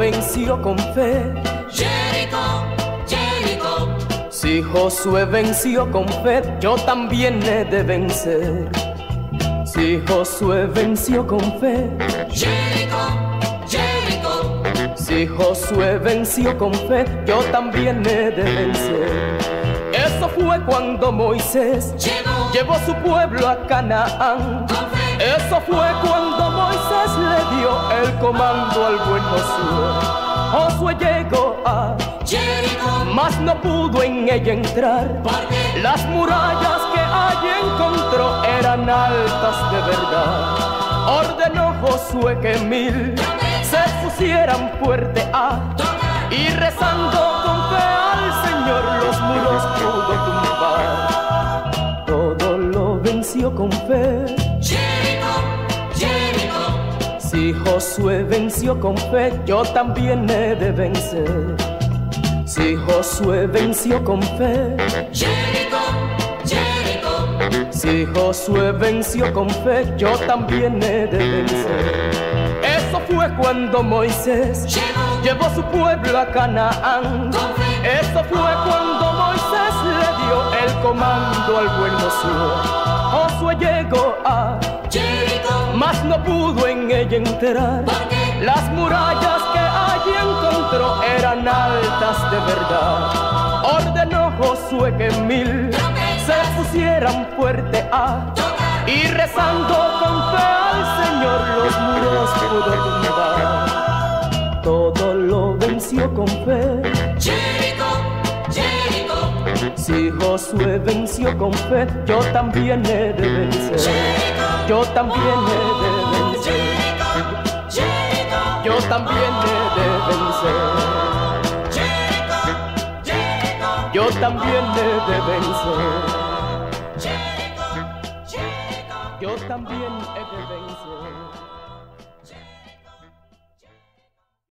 venció con fe. Jericho, Jericho. Si Josué venció con fe, yo también he de vencer. Si Josué venció con fe. Jericho, Jericho. Si Josué venció con fe, yo también he de vencer. Eso fue cuando Moisés Llegó. llevó su pueblo a Canaán. Eso fue cuando Moisés le dio el comando al buen Josué. Josué llegó a Jericho. mas no pudo en ella entrar. Porque Las murallas que allí encontró eran altas de verdad. Ordenó Josué que mil se pusieran fuerte a y rezando con fe al Señor los muros pudo tumbar. Todo lo venció con fe. Jericho, Jericho. Si Josué venció con fe, yo también he de vencer. Si Josué venció con fe, Jericho. Si Josué venció con fe, yo también he de vencer. Eso fue cuando Moisés Llegó. llevó su pueblo a Canaán. Eso fue cuando Moisés le dio el comando al buen Josué. Josué llegó a Jericho. mas no pudo en ella entrar. Las murallas que allí encontró eran altas de verdad. Ordenó Josué que mil se pusieran fuerte a y rezando con fe al Señor los muros pudo tumbar. Todo lo venció con fe. Jericho, Jericho. Si Josué venció con fe, yo también he de vencer. Yo también he de vencer. Yo también he de vencer. Yo también he de vencer. También he de vencer.